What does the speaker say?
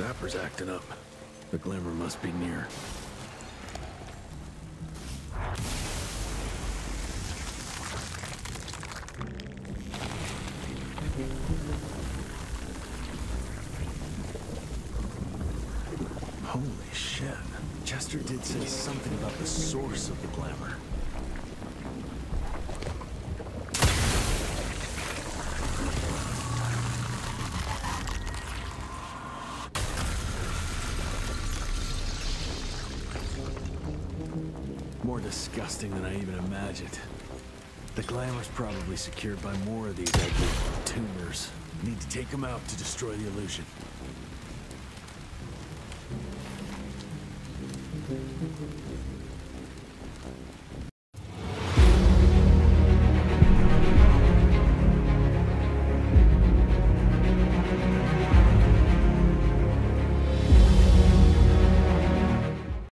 Sapper's acting up. The glamour must be near. Holy shit. Chester did say something about the source of the glamour. More disgusting than I even imagined. The glamour's probably secured by more of these ugly tumors. Need to take them out to destroy the illusion.